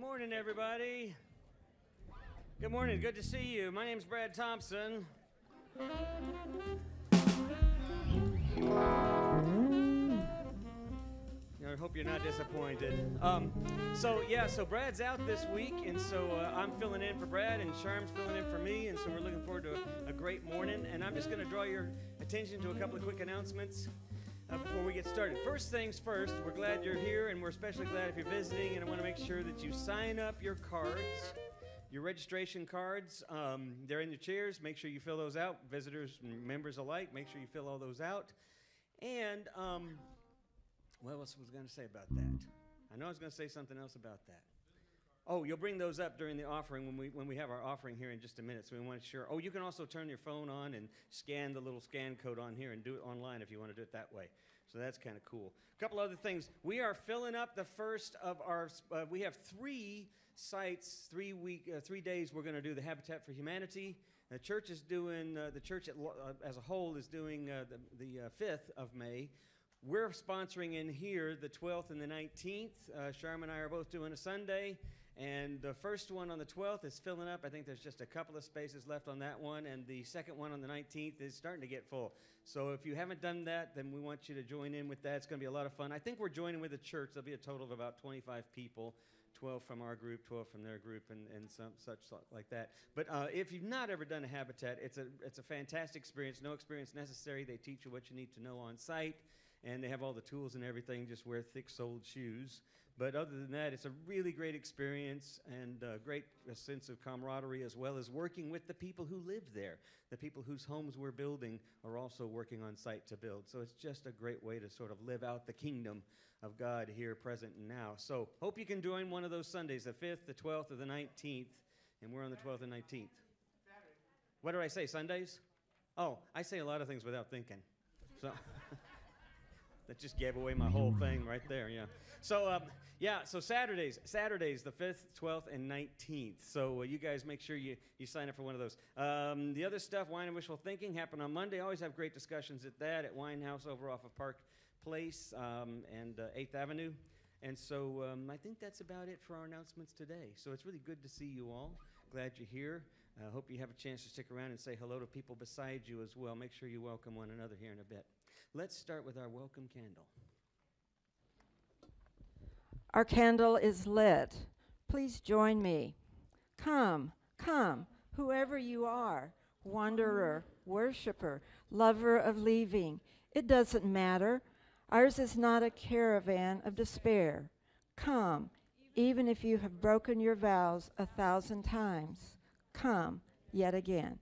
Good morning, everybody. Good morning. Good to see you. My name's Brad Thompson. I hope you're not disappointed. Um, so yeah, so Brad's out this week, and so uh, I'm filling in for Brad, and Charme's filling in for me, and so we're looking forward to a, a great morning. And I'm just going to draw your attention to a couple of quick announcements uh, before we get started. First things first, we're glad you're here, and we're especially glad if you're visiting, and I want to make sure that you sign up your cards. Your registration cards, um, they're in your chairs. Make sure you fill those out. Visitors and members alike, make sure you fill all those out. And um, what else was I going to say about that? I know I was going to say something else about that. Oh, you'll bring those up during the offering when we when we have our offering here in just a minute. So we want to share. Oh, you can also turn your phone on and scan the little scan code on here and do it online if you want to do it that way. So that's kind of cool. A couple other things. We are filling up the first of our. Uh, we have three sites, three week, uh, three days. We're going to do the Habitat for Humanity. The church is doing. Uh, the church at, uh, as a whole is doing uh, the the uh, fifth of May. We're sponsoring in here the 12th and the 19th. Uh, Sharma and I are both doing a Sunday. And the first one on the 12th is filling up. I think there's just a couple of spaces left on that one. And the second one on the 19th is starting to get full. So if you haven't done that, then we want you to join in with that. It's going to be a lot of fun. I think we're joining with the church. There'll be a total of about 25 people. 12 from our group, 12 from their group, and, and some such like that. But uh, if you've not ever done a habitat, it's a, it's a fantastic experience. No experience necessary. They teach you what you need to know on site and they have all the tools and everything. Just wear thick-soled shoes. But other than that, it's a really great experience and a great a sense of camaraderie as well as working with the people who live there. The people whose homes we're building are also working on site to build. So it's just a great way to sort of live out the kingdom of God here, present, and now. So hope you can join one of those Sundays, the 5th, the 12th, or the 19th. And we're on the 12th and 19th. What do I say, Sundays? Oh, I say a lot of things without thinking. So. that just gave away my whole thing right there. Yeah. So um, yeah. So Saturdays, Saturdays, the fifth, twelfth, and nineteenth. So uh, you guys make sure you you sign up for one of those. Um, the other stuff, wine and wishful thinking, happen on Monday. Always have great discussions at that at Wine House over off of Park Place um, and uh, Eighth Avenue. And so um, I think that's about it for our announcements today. So it's really good to see you all. Glad you're here. I uh, hope you have a chance to stick around and say hello to people beside you as well. Make sure you welcome one another here in a bit. Let's start with our welcome candle. Our candle is lit. Please join me. Come, come, whoever you are, wanderer, worshiper, lover of leaving. It doesn't matter. Ours is not a caravan of despair. Come, even if you have broken your vows a thousand times. Come yet again.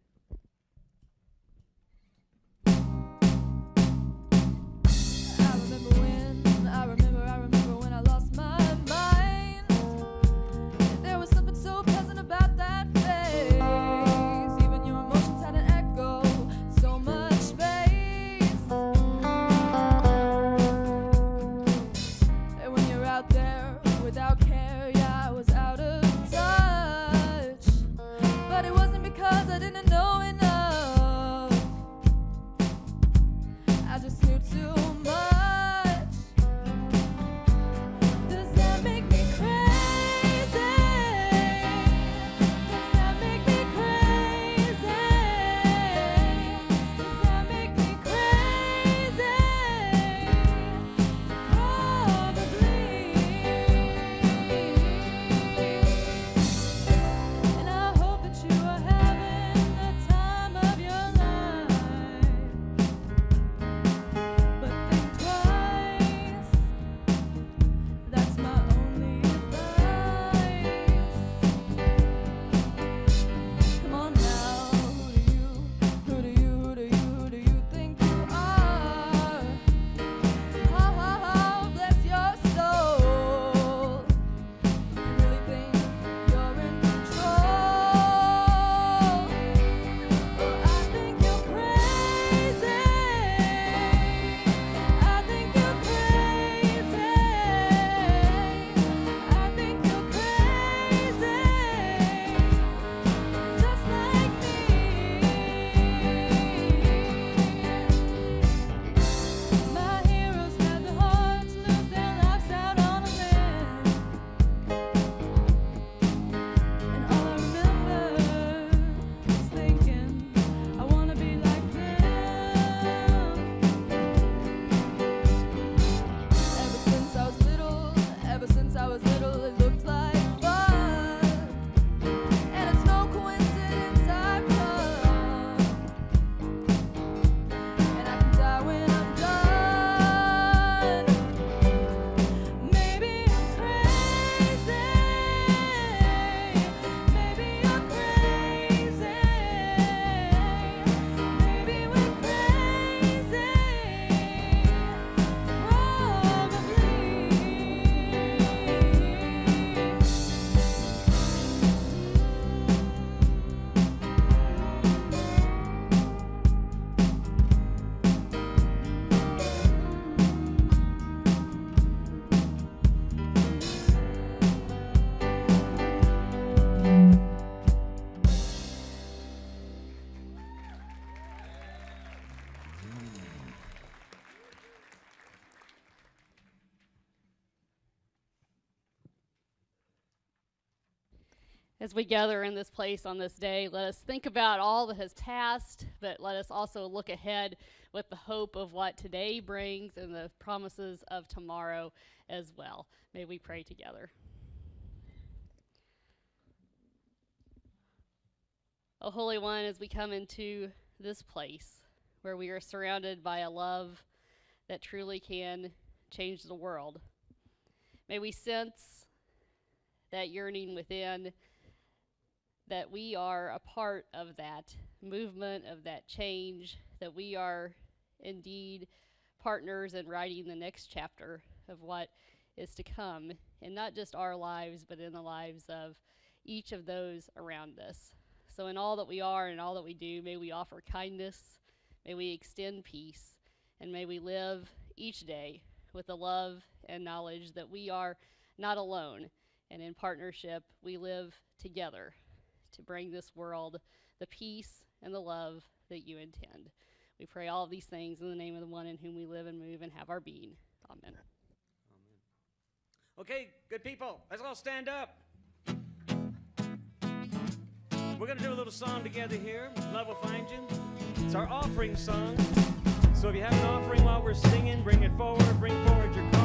As we gather in this place on this day, let us think about all that has passed, but let us also look ahead with the hope of what today brings and the promises of tomorrow as well. May we pray together. O Holy One, as we come into this place where we are surrounded by a love that truly can change the world, may we sense that yearning within that we are a part of that movement, of that change, that we are indeed partners in writing the next chapter of what is to come, in not just our lives, but in the lives of each of those around us. So, in all that we are and all that we do, may we offer kindness, may we extend peace, and may we live each day with the love and knowledge that we are not alone, and in partnership, we live together to bring this world the peace and the love that you intend. We pray all of these things in the name of the one in whom we live and move and have our being. Amen. Okay, good people, let's all stand up. We're going to do a little song together here. Love will find you. It's our offering song. So if you have an offering while we're singing, bring it forward. Bring forward your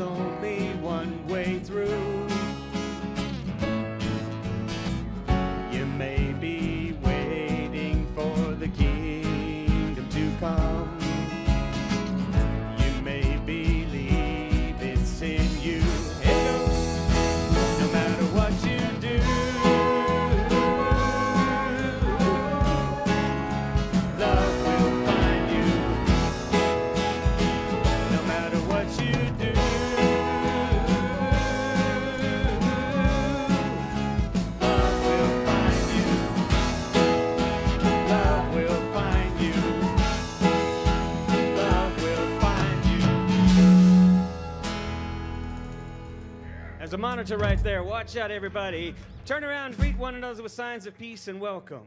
only monitor right there. Watch out, everybody. Turn around, greet one another with signs of peace and welcome.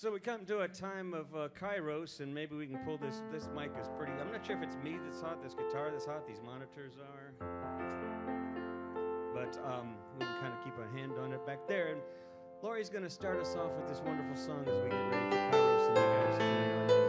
So we come to a time of uh, kairos, and maybe we can pull this. This mic is pretty. I'm not sure if it's me that's hot, this guitar that's hot, these monitors are. But um, we can kind of keep a hand on it back there. And Laurie's going to start us off with this wonderful song as we get ready for kairos, and you guys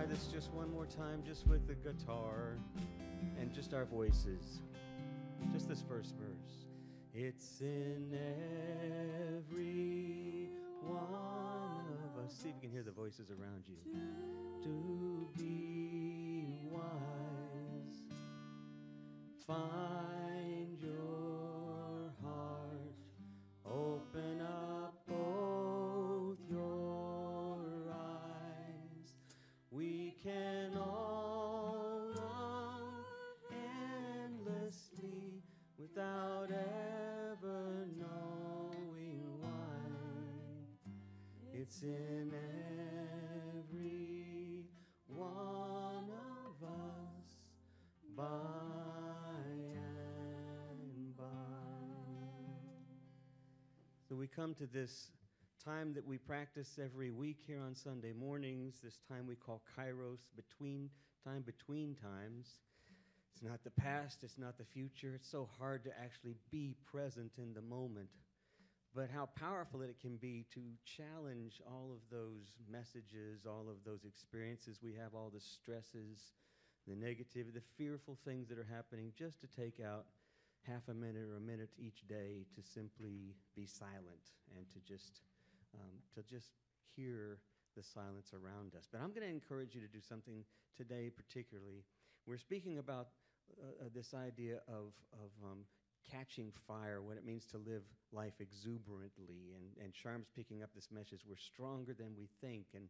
try this just one more time, just with the guitar and just our voices. Just this first verse. It's in every one of us. See if you can hear the voices around you. To be wise, find your Every one of us by and by. So we come to this time that we practice every week here on Sunday mornings, this time we call Kairos, between time between times. It's not the past, it's not the future. It's so hard to actually be present in the moment. But how powerful it can be to challenge all of those messages, all of those experiences we have, all the stresses, the negativity, the fearful things that are happening, just to take out half a minute or a minute each day to simply be silent and to just um, to just hear the silence around us. But I'm going to encourage you to do something today, particularly. We're speaking about uh, uh, this idea of of um, catching fire, what it means to live life exuberantly, and and Charme's picking up this message. We're stronger than we think, and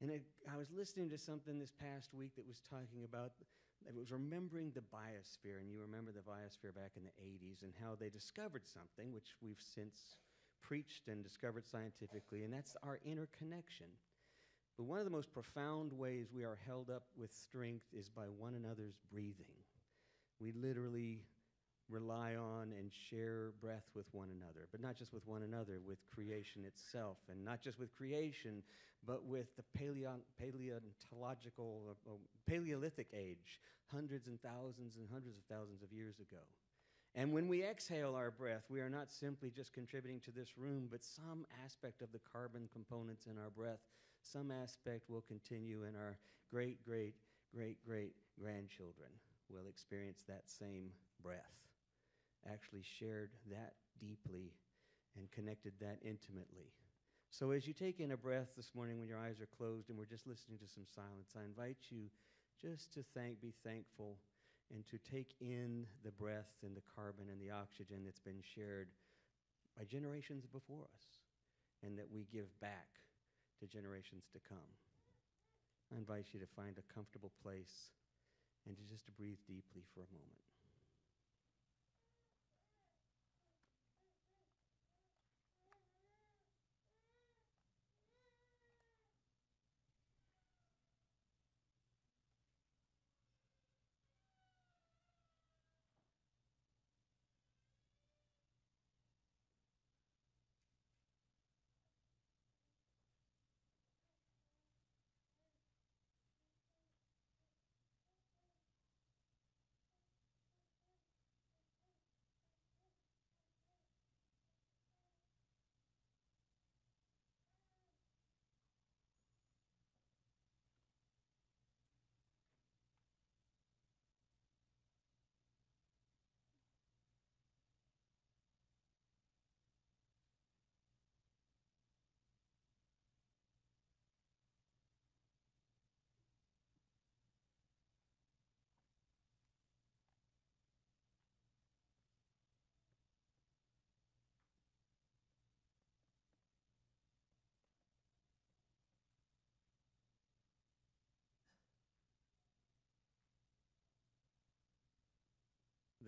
and it, I was listening to something this past week that was talking about, it was remembering the biosphere, and you remember the biosphere back in the 80s and how they discovered something, which we've since preached and discovered scientifically, and that's our interconnection. But one of the most profound ways we are held up with strength is by one another's breathing. We literally rely on and share breath with one another, but not just with one another, with creation itself, and not just with creation, but with the paleo- paleontological, uh, uh, Paleolithic age, hundreds and thousands and hundreds of thousands of years ago. And when we exhale our breath, we are not simply just contributing to this room, but some aspect of the carbon components in our breath, some aspect will continue, and our great, great, great, great grandchildren will experience that same breath. Actually, shared that deeply and connected that intimately. So, as you take in a breath this morning when your eyes are closed and we're just listening to some silence, I invite you just to thank, be thankful, and to take in the breath and the carbon and the oxygen that's been shared by generations before us. and that we give back to generations to come. I invite you to find a comfortable place and to just to breathe deeply for a moment.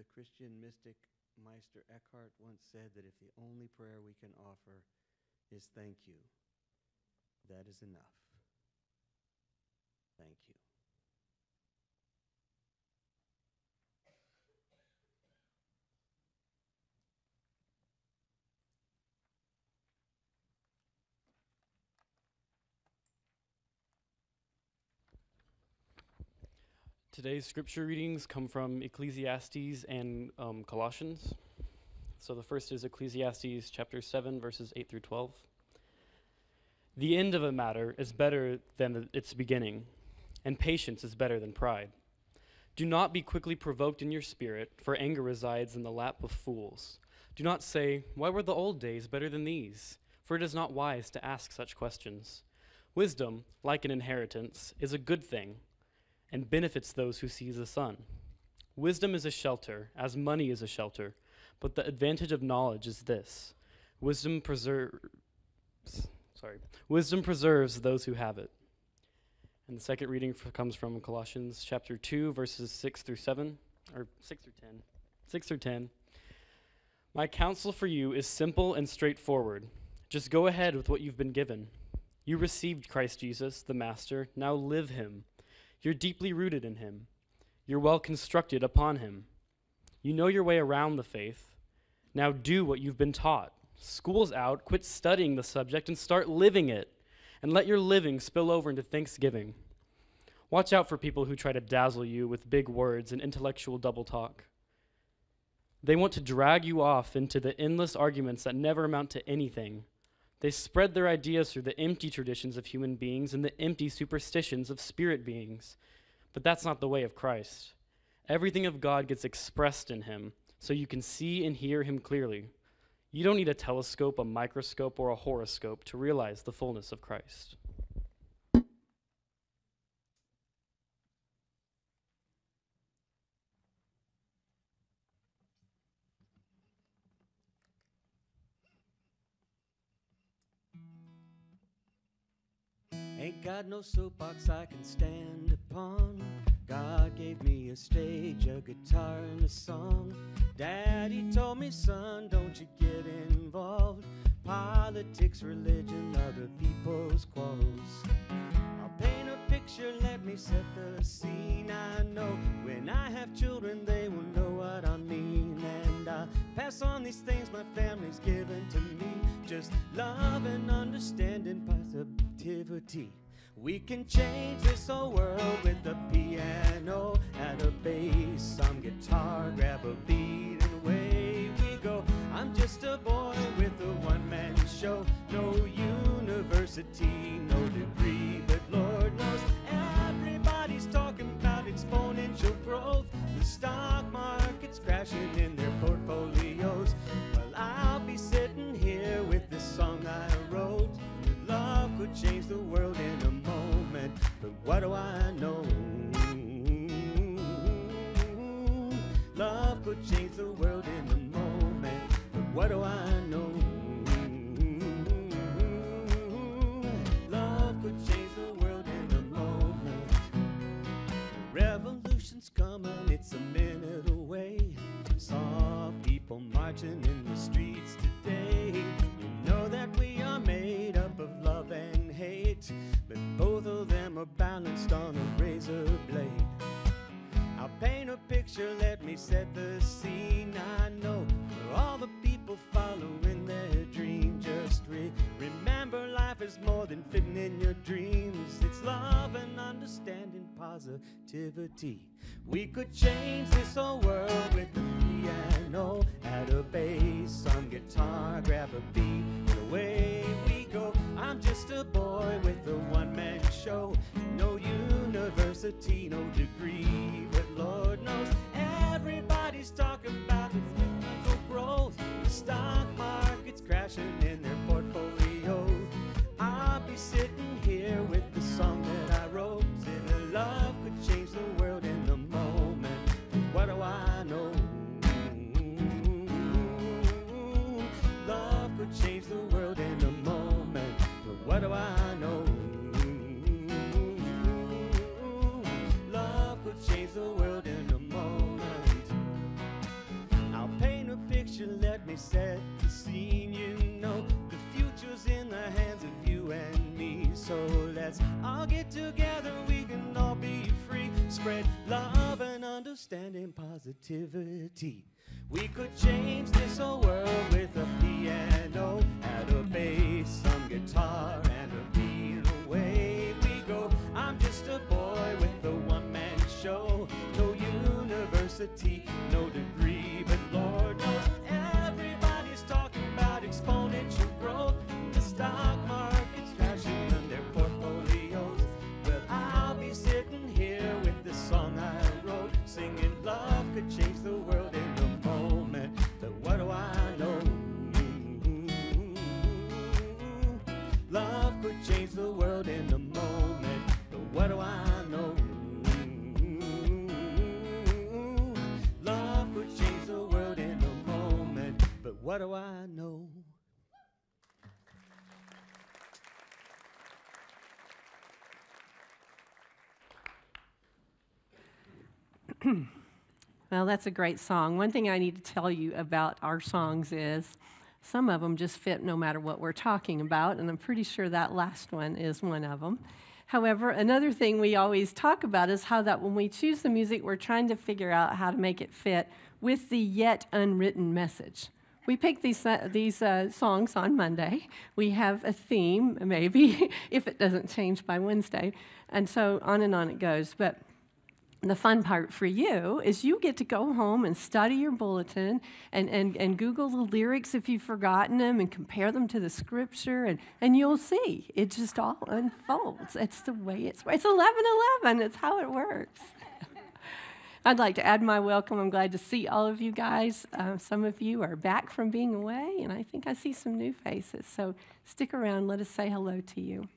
The Christian mystic Meister Eckhart once said that if the only prayer we can offer is thank you, that is enough. Thank you. Today's scripture readings come from Ecclesiastes and um, Colossians. So the first is Ecclesiastes chapter 7, verses 8 through 12. The end of a matter is better than the, its beginning, and patience is better than pride. Do not be quickly provoked in your spirit, for anger resides in the lap of fools. Do not say, Why were the old days better than these? For it is not wise to ask such questions. Wisdom, like an inheritance, is a good thing and benefits those who seize the sun. Wisdom is a shelter, as money is a shelter, but the advantage of knowledge is this. Wisdom preserves sorry wisdom preserves those who have it. And the second reading comes from colossians chapter 2 verses 6 through 7 or 6 through 10 6 through 10 my counsel for you is simple and straightforward. Just go ahead with what you've been given. You received christ jesus the master. Now live him you're deeply rooted in Him. You're well constructed upon Him. You know your way around the faith. Now do what you've been taught. School's out. Quit studying the subject and start living it. And let your living spill over into thanksgiving. Watch out for people who try to dazzle you with big words and intellectual double talk. They want to drag you off into the endless arguments that never amount to anything. They spread their ideas through the empty traditions of human beings and the empty superstitions of spirit beings. But that's not the way of Christ. Everything of God gets expressed in him, so you can see and hear him clearly. You don't need a telescope, a microscope, or a horoscope to realize the fullness of Christ. Got no soapbox I can stand upon. God gave me a stage, a guitar, and a song. Daddy told me, son, don't you get involved. Politics, religion, other people's quarrels. I'll paint a picture, let me set the scene. I know when I have children, they will know what I mean. And I pass on these things my family's given to me. Just love and understanding, positivity. We can change this whole world with a piano and a bass, some guitar, grab a beat, and away we go. I'm just a boy with a one man show, no university, no degree, but Lord knows everybody's talking about exponential growth. The stock market's crashing in their portfolios. Well, I'll be sitting here with this song I wrote. Love could change the world but what do I know? Love could change the world in a moment. But what do I know? Love could change the world in a moment. Revolution's coming, it's a minute away. Saw people marching in the street balanced on a razor blade. I'll paint a picture, let me set the scene. I know all the people following their dream. Just re- remember, life is more than fitting in your dreams. It's love and understanding, positivity. We could change this whole world with the piano, add a bass, some guitar, grab a beat, and away we go. I'm just a boy with a one-man show, no university, no degree, but Lord knows everybody's talking about the growth. The stock market's crashing in their portfolio. I'll be sitting here with the song that I wrote, saying love could change the world me set the scene. You know, the future's in the hands of you and me. So let's all get together, we can all be free. Spread love and understanding, positivity. We could change this whole world Well, that's a great song. One thing I need to tell you about our songs is some of them just fit no matter what we're talking about, and I'm pretty sure that last one is one of them. However, another thing we always talk about is how that when we choose the music, we're trying to figure out how to make it fit with the yet unwritten message. We pick these, uh, these uh, songs on Monday. We have a theme, maybe, if it doesn't change by Wednesday. And so on and on it goes. But the fun part for you is you get to go home and study your bulletin and, and, and Google the lyrics if you've forgotten them and compare them to the scripture, and, and you'll see it just all unfolds. It's the way it's It's 11 11, it's how it works. I'd like to add my welcome. I'm glad to see all of you guys. Uh, some of you are back from being away, and I think I see some new faces. So stick around, let us say hello to you.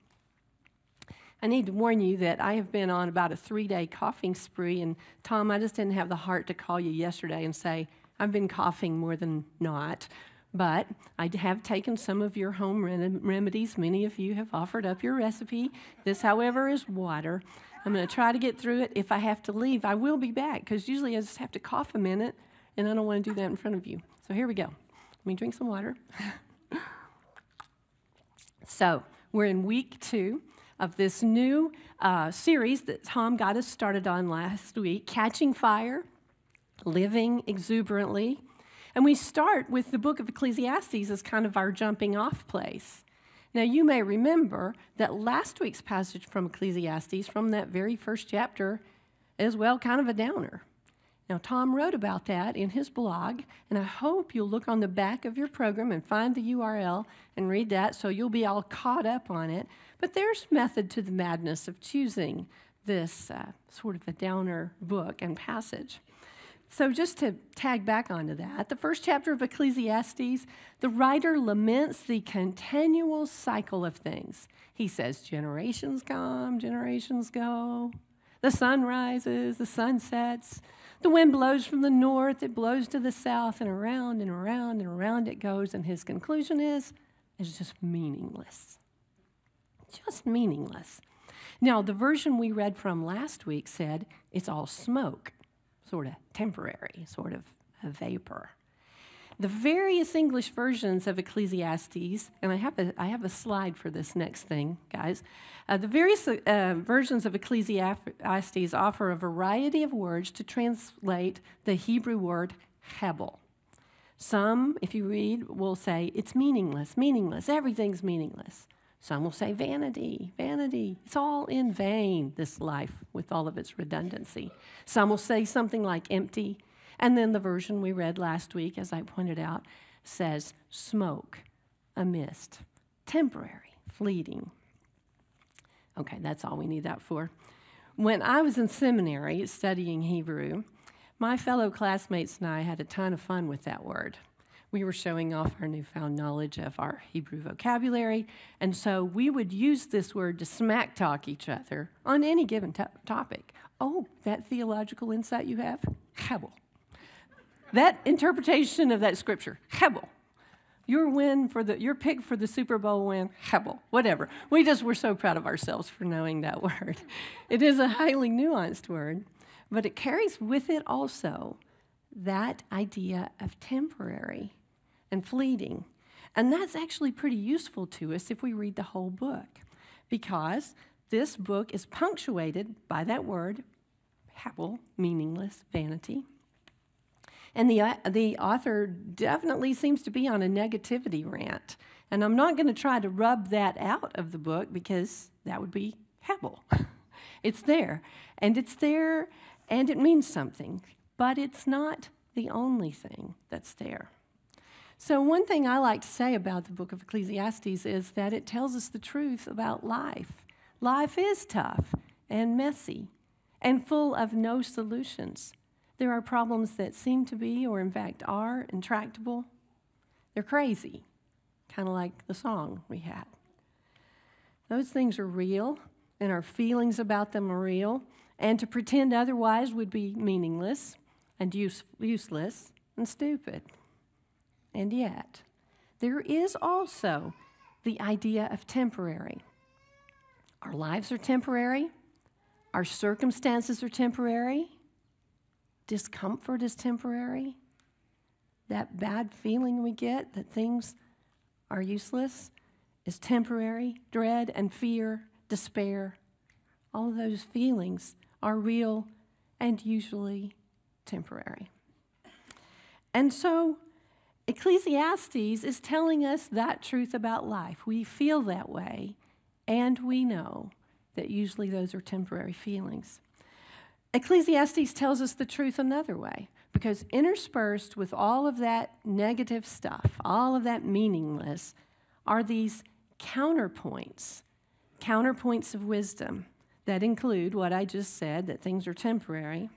I need to warn you that I have been on about a three day coughing spree, and Tom, I just didn't have the heart to call you yesterday and say, I've been coughing more than not. But I have taken some of your home rem- remedies. Many of you have offered up your recipe. This, however, is water. I'm going to try to get through it. If I have to leave, I will be back because usually I just have to cough a minute, and I don't want to do that in front of you. So here we go. Let me drink some water. so we're in week two of this new uh, series that Tom got us started on last week Catching Fire, Living Exuberantly. And we start with the book of Ecclesiastes as kind of our jumping off place. Now, you may remember that last week's passage from Ecclesiastes, from that very first chapter, is, well, kind of a downer. Now, Tom wrote about that in his blog, and I hope you'll look on the back of your program and find the URL and read that so you'll be all caught up on it. But there's method to the madness of choosing this uh, sort of a downer book and passage. So, just to tag back onto that, the first chapter of Ecclesiastes, the writer laments the continual cycle of things. He says, generations come, generations go. The sun rises, the sun sets. The wind blows from the north, it blows to the south, and around and around and around it goes. And his conclusion is, it's just meaningless. Just meaningless. Now, the version we read from last week said it's all smoke, sort of temporary, sort of a vapor. the various English versions of Ecclesiastes, and I have a, I have a slide for this next thing, guys. Uh, the various uh, versions of Ecclesiastes offer a variety of words to translate the Hebrew word hebel. Some, if you read, will say it's meaningless, meaningless, everything's meaningless. Some will say vanity, vanity. It's all in vain, this life, with all of its redundancy. Some will say something like empty. And then the version we read last week, as I pointed out, says smoke, a mist, temporary, fleeting. Okay, that's all we need that for. When I was in seminary studying Hebrew, my fellow classmates and I had a ton of fun with that word we were showing off our newfound knowledge of our Hebrew vocabulary. And so we would use this word to smack talk each other on any given to- topic. Oh, that theological insight you have? Hebel. That interpretation of that scripture, Hebel. Your win for the your pick for the Super Bowl win, Hebel, whatever. We just were so proud of ourselves for knowing that word. It is a highly nuanced word, but it carries with it also that idea of temporary and fleeting. And that's actually pretty useful to us if we read the whole book, because this book is punctuated by that word, hebel, meaningless, vanity. And the, uh, the author definitely seems to be on a negativity rant. And I'm not going to try to rub that out of the book because that would be hebel. it's there. And it's there and it means something. But it's not the only thing that's there. So, one thing I like to say about the book of Ecclesiastes is that it tells us the truth about life. Life is tough and messy and full of no solutions. There are problems that seem to be, or in fact are, intractable. They're crazy, kind of like the song we had. Those things are real, and our feelings about them are real, and to pretend otherwise would be meaningless and use- useless and stupid. And yet, there is also the idea of temporary. Our lives are temporary, our circumstances are temporary, discomfort is temporary. That bad feeling we get that things are useless is temporary. Dread and fear, despair, all of those feelings are real and usually temporary. And so, Ecclesiastes is telling us that truth about life. We feel that way, and we know that usually those are temporary feelings. Ecclesiastes tells us the truth another way, because interspersed with all of that negative stuff, all of that meaningless, are these counterpoints, counterpoints of wisdom that include what I just said that things are temporary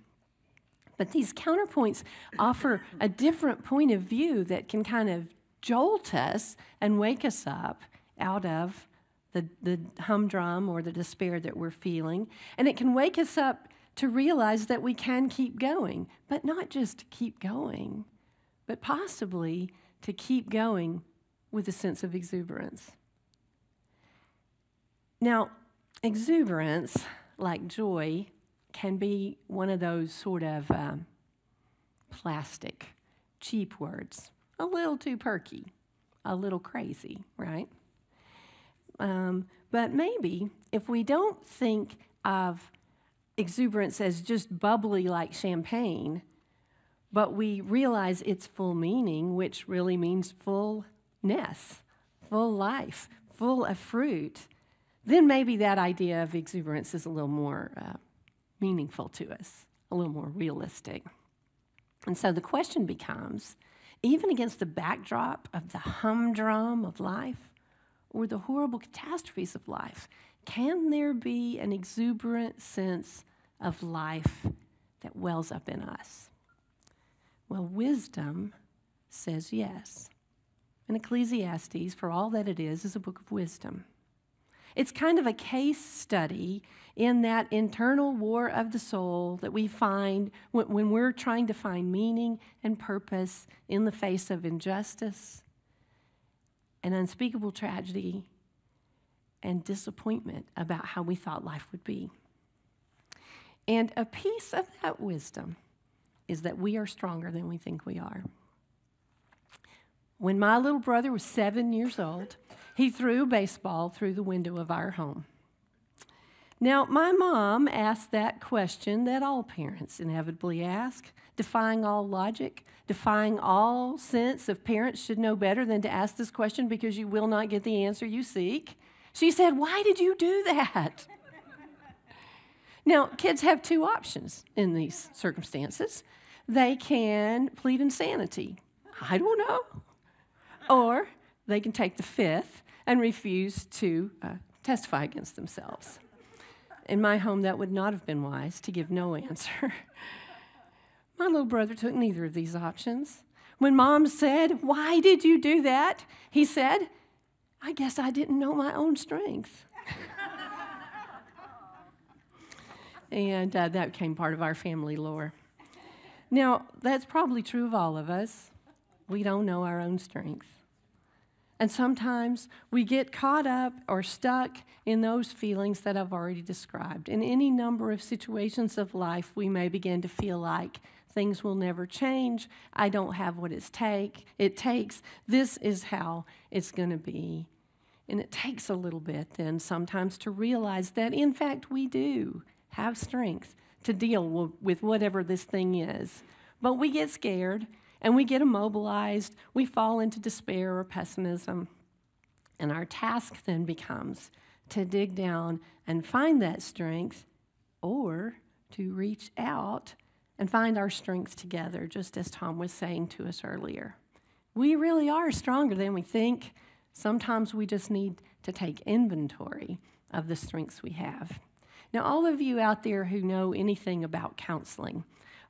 but these counterpoints offer a different point of view that can kind of jolt us and wake us up out of the, the humdrum or the despair that we're feeling. And it can wake us up to realize that we can keep going, but not just keep going, but possibly to keep going with a sense of exuberance. Now, exuberance, like joy, can be one of those sort of um, plastic, cheap words. A little too perky, a little crazy, right? Um, but maybe if we don't think of exuberance as just bubbly like champagne, but we realize its full meaning, which really means fullness, full life, full of fruit, then maybe that idea of exuberance is a little more uh, meaningful to us, a little more realistic. And so the question becomes even against the backdrop of the humdrum of life or the horrible catastrophes of life, can there be an exuberant sense of life that wells up in us? Well, wisdom says yes. And Ecclesiastes, for all that it is, is a book of wisdom. It's kind of a case study in that internal war of the soul that we find when, when we're trying to find meaning and purpose in the face of injustice and unspeakable tragedy and disappointment about how we thought life would be. And a piece of that wisdom is that we are stronger than we think we are. When my little brother was seven years old, he threw a baseball through the window of our home. Now, my mom asked that question that all parents inevitably ask, defying all logic, defying all sense of parents should know better than to ask this question because you will not get the answer you seek. She said, Why did you do that? now, kids have two options in these circumstances. They can plead insanity. I don't know. Or they can take the fifth and refuse to uh, testify against themselves. In my home, that would not have been wise to give no answer. my little brother took neither of these options. When mom said, Why did you do that? he said, I guess I didn't know my own strength. and uh, that became part of our family lore. Now, that's probably true of all of us. We don't know our own strength. And sometimes we get caught up or stuck in those feelings that I've already described. In any number of situations of life, we may begin to feel like things will never change. I don't have what it take it takes. This is how it's going to be. And it takes a little bit then sometimes to realize that in fact we do have strength to deal with whatever this thing is. But we get scared and we get immobilized, we fall into despair or pessimism. And our task then becomes to dig down and find that strength or to reach out and find our strength together, just as Tom was saying to us earlier. We really are stronger than we think. Sometimes we just need to take inventory of the strengths we have. Now, all of you out there who know anything about counseling,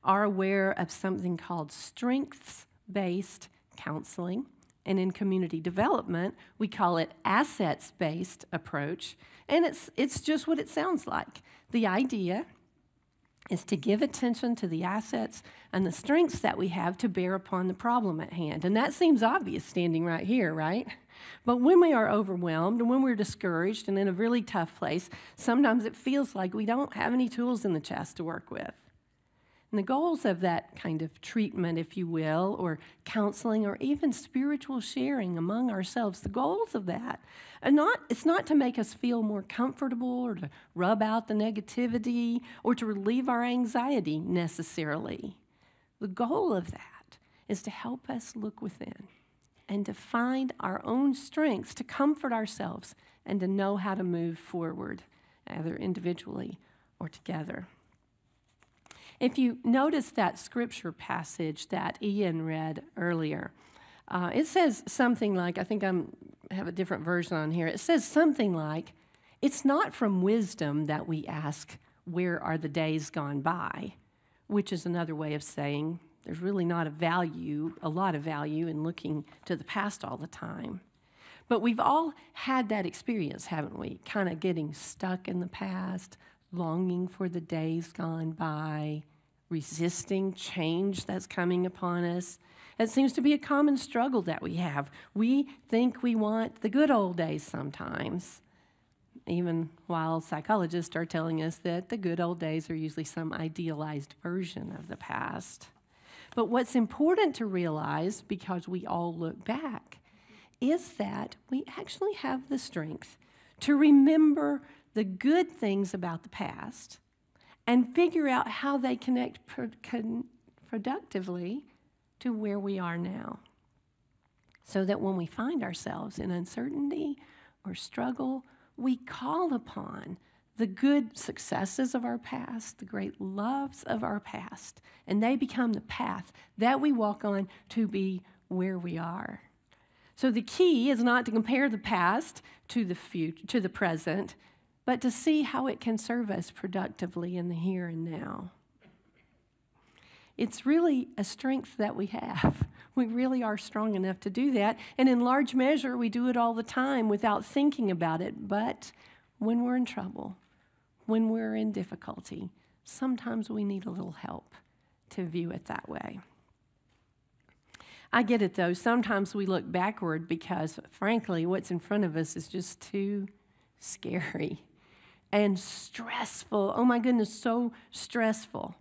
are aware of something called strengths based counseling. And in community development, we call it assets based approach. And it's, it's just what it sounds like. The idea is to give attention to the assets and the strengths that we have to bear upon the problem at hand. And that seems obvious standing right here, right? But when we are overwhelmed and when we're discouraged and in a really tough place, sometimes it feels like we don't have any tools in the chest to work with. And the goals of that kind of treatment, if you will, or counseling, or even spiritual sharing among ourselves, the goals of that are not, it's not to make us feel more comfortable or to rub out the negativity or to relieve our anxiety necessarily. The goal of that is to help us look within and to find our own strengths, to comfort ourselves, and to know how to move forward, either individually or together. If you notice that scripture passage that Ian read earlier, uh, it says something like, I think I have a different version on here. It says something like, It's not from wisdom that we ask, Where are the days gone by? Which is another way of saying there's really not a value, a lot of value in looking to the past all the time. But we've all had that experience, haven't we? Kind of getting stuck in the past, longing for the days gone by, resisting change that's coming upon us. It seems to be a common struggle that we have. We think we want the good old days sometimes, even while psychologists are telling us that the good old days are usually some idealized version of the past. But what's important to realize, because we all look back, is that we actually have the strength to remember the good things about the past and figure out how they connect pro- con- productively to where we are now. So that when we find ourselves in uncertainty or struggle, we call upon the good successes of our past, the great loves of our past, and they become the path that we walk on to be where we are. So the key is not to compare the past to the future to the present, but to see how it can serve us productively in the here and now. It's really a strength that we have. We really are strong enough to do that. And in large measure, we do it all the time without thinking about it. But when we're in trouble, when we're in difficulty, sometimes we need a little help to view it that way. I get it though. Sometimes we look backward because, frankly, what's in front of us is just too scary and stressful. Oh my goodness, so stressful.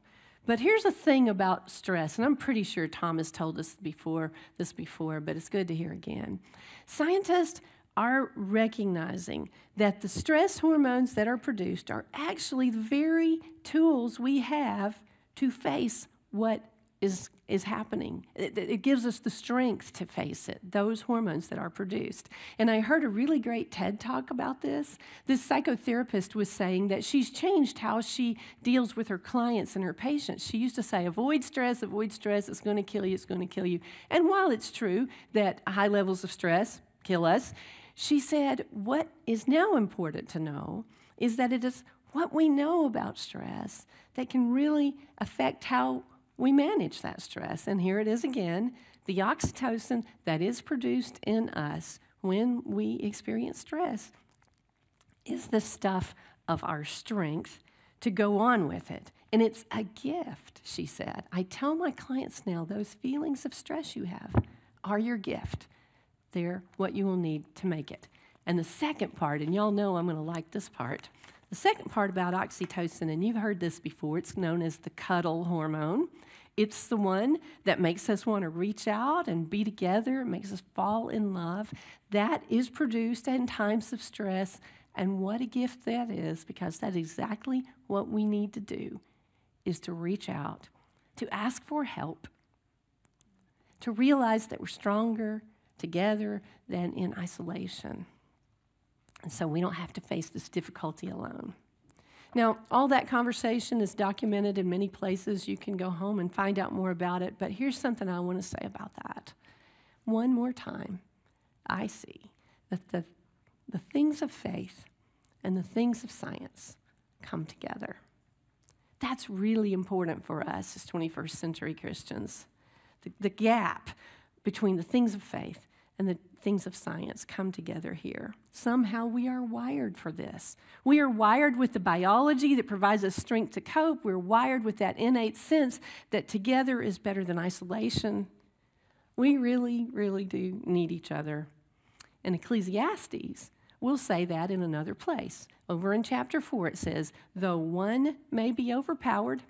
But here's the thing about stress, and I'm pretty sure Tom has told us before this before, but it's good to hear again. Scientists are recognizing that the stress hormones that are produced are actually the very tools we have to face what is, is happening. It, it, gives us the strength to face it, those hormones that are produced. And I heard a really great TED talk about this. This psychotherapist was saying that she's changed how she deals with her clients and her patients. She used to say, avoid stress, avoid stress, it's going to kill you, it's going to kill you. And while it's true that high levels of stress kill us, she said, what is now important to know is that it is what we know about stress that can really affect how we manage that stress. And here it is again the oxytocin that is produced in us when we experience stress is the stuff of our strength to go on with it. And it's a gift, she said. I tell my clients now those feelings of stress you have are your gift. They're what you will need to make it. And the second part, and y'all know I'm going to like this part. The second part about oxytocin, and you've heard this before, it's known as the cuddle hormone. It's the one that makes us want to reach out and be together, it makes us fall in love. That is produced in times of stress. And what a gift that is, because that's exactly what we need to do is to reach out, to ask for help, to realize that we're stronger together than in isolation. And so we don't have to face this difficulty alone. Now, all that conversation is documented in many places. You can go home and find out more about it. But here's something I want to say about that. One more time, I see that the, the things of faith and the things of science come together. That's really important for us as 21st century Christians. The, the gap between the things of faith and the things of science come together here. Somehow we are wired for this. We are wired with the biology that provides us strength to cope. We're wired with that innate sense that together is better than isolation. We really, really do need each other. And Ecclesiastes will say that in another place. Over in chapter 4, it says, Though one may be overpowered,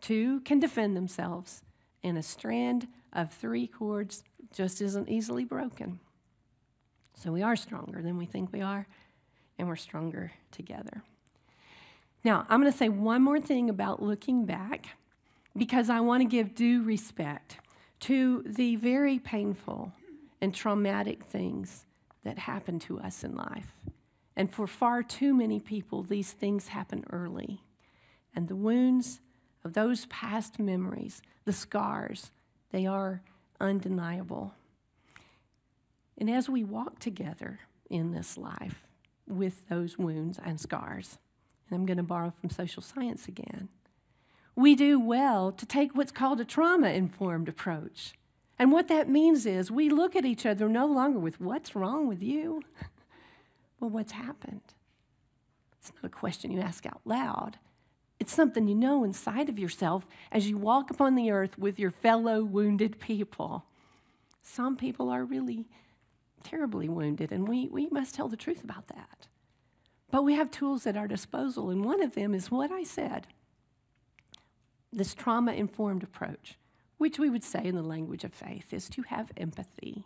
two can defend themselves, and a strand of three cords just isn't easily broken. So we are stronger than we think we are, and we're stronger together. Now, I'm going to say one more thing about looking back because I want to give due respect to the very painful and traumatic things that happen to us in life. And for far too many people, these things happen early. And the wounds of those past memories, the scars, they are undeniable. And as we walk together in this life with those wounds and scars, and I'm going to borrow from social science again, we do well to take what's called a trauma informed approach. And what that means is we look at each other no longer with what's wrong with you, but what's happened. It's not a question you ask out loud. It's something you know inside of yourself as you walk upon the earth with your fellow wounded people. Some people are really terribly wounded, and we, we must tell the truth about that. But we have tools at our disposal, and one of them is what I said this trauma informed approach, which we would say in the language of faith is to have empathy,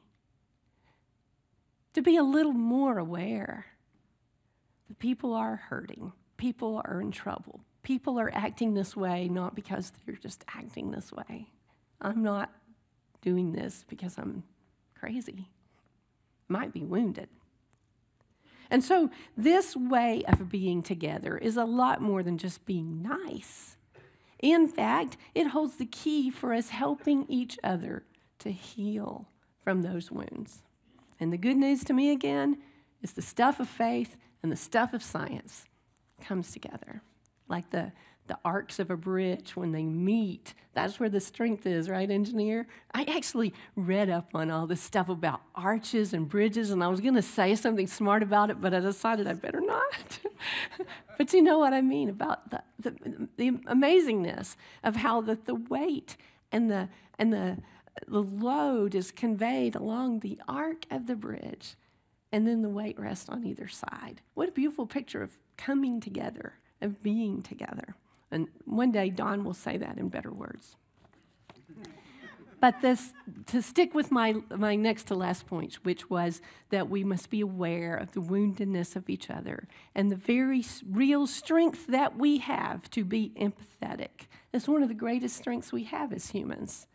to be a little more aware that people are hurting, people are in trouble, people are acting this way not because they're just acting this way. I'm not doing this because I'm crazy, might be wounded. And so, this way of being together is a lot more than just being nice. In fact, it holds the key for us helping each other to heal from those wounds. And the good news to me again is the stuff of faith and the stuff of science comes together like the, the arcs of a bridge when they meet. That's where the strength is, right, engineer? I actually read up on all this stuff about arches and bridges, and I was going to say something smart about it, but I decided I better not. but you know what I mean about the, the, the amazingness of how the, the weight and the, and the, the load is conveyed along the arc of the bridge, and then the weight rests on either side. What a beautiful picture of coming together of being together. And one day, Don will say that in better words. But this, to stick with my, my next to last point, which was that we must be aware of the woundedness of each other and the very real strength that we have to be empathetic. It's one of the greatest strengths we have as humans.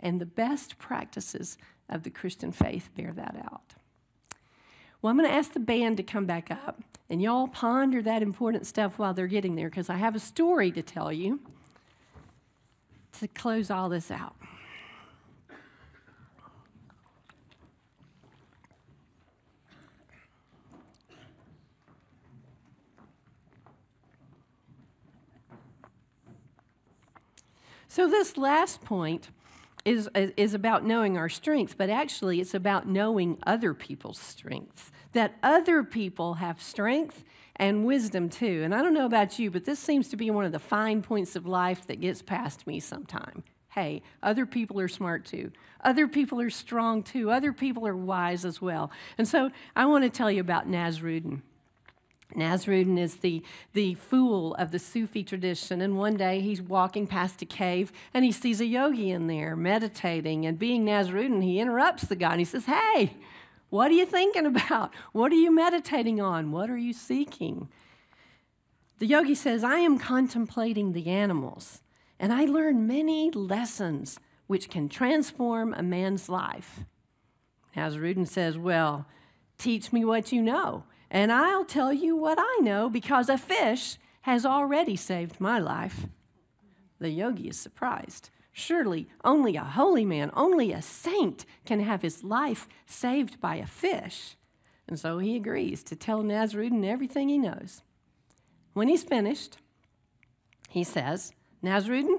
And the best practices of the Christian faith bear that out. Well, I'm going to ask the band to come back up, and y'all ponder that important stuff while they're getting there, because I have a story to tell you to close all this out. So, this last point is, is about knowing our strengths, but actually, it's about knowing other people's strengths. That other people have strength and wisdom too. And I don't know about you, but this seems to be one of the fine points of life that gets past me sometime. Hey, other people are smart too. Other people are strong too. Other people are wise as well. And so I want to tell you about Nasruddin. Nasruddin is the, the fool of the Sufi tradition, and one day he's walking past a cave and he sees a yogi in there meditating. And being Nasruddin, he interrupts the guy and he says, Hey, what are you thinking about? What are you meditating on? What are you seeking? The yogi says, I am contemplating the animals, and I learn many lessons which can transform a man's life. Nasruddin says, Well, teach me what you know and I'll tell you what I know because a fish has already saved my life. The yogi is surprised. Surely only a holy man, only a saint can have his life saved by a fish. And so he agrees to tell Nasruddin everything he knows. When he's finished, he says, Nasruddin,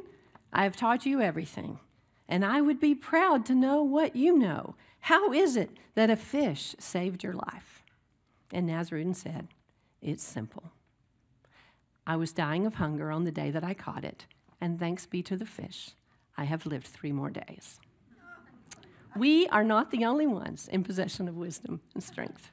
I have taught you everything, and I would be proud to know what you know. How is it that a fish saved your life? And Nasruddin said, It's simple. I was dying of hunger on the day that I caught it, and thanks be to the fish, I have lived three more days. We are not the only ones in possession of wisdom and strength.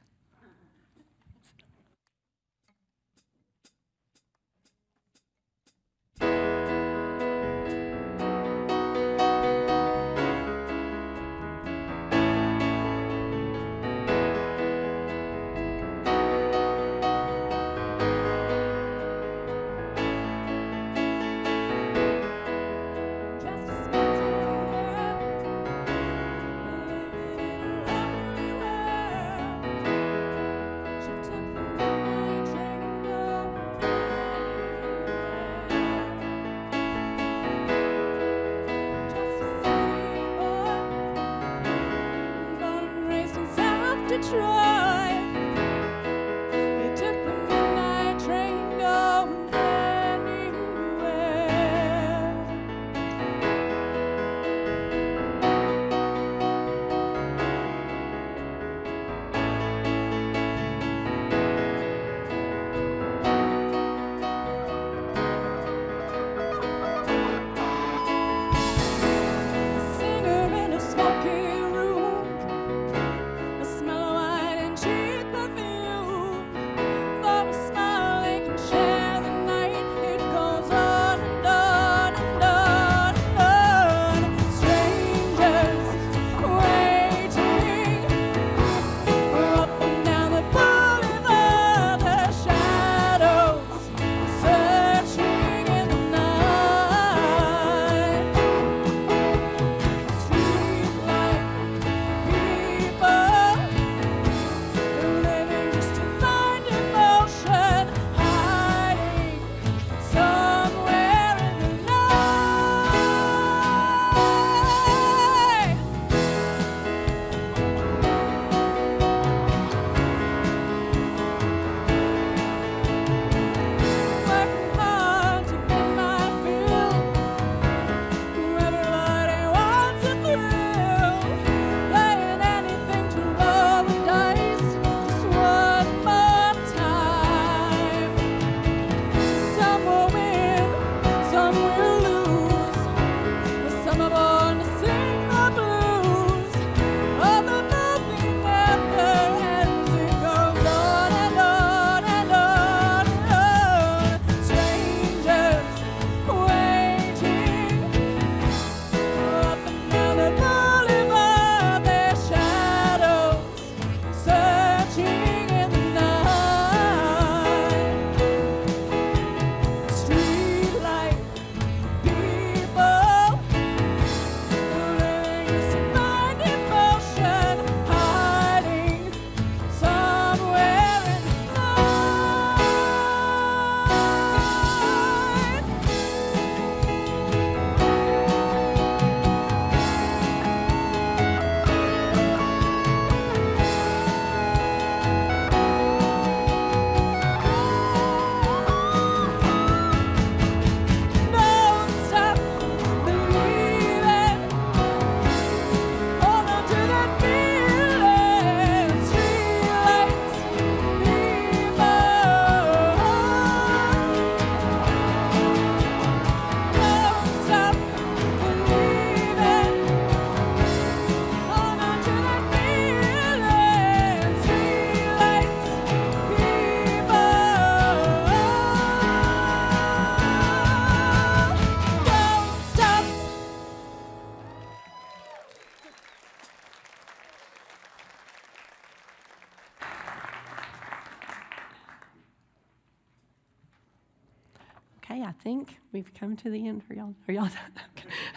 We've come to the end. Are y'all, are y'all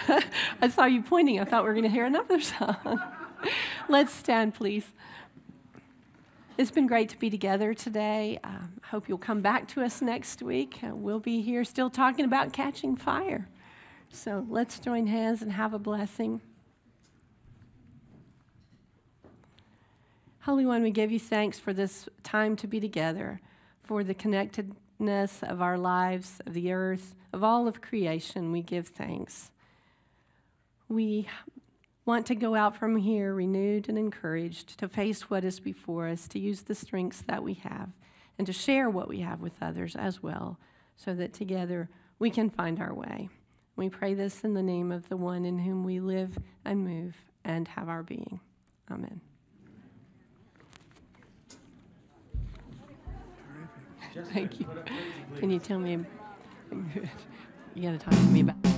done? I saw you pointing. I thought we were going to hear another song. Let's stand, please. It's been great to be together today. I um, hope you'll come back to us next week. Uh, we'll be here still talking about catching fire. So let's join hands and have a blessing. Holy One, we give you thanks for this time to be together, for the of our lives, of the earth, of all of creation. We give thanks. We want to go out from here renewed and encouraged to face what is before us, to use the strengths that we have, and to share what we have with others as well, so that together we can find our way. We pray this in the name of the one in whom we live and move and have our being. Amen. Thank you. Can you tell me? You got to talk to me about.